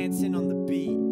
dancing on the beat.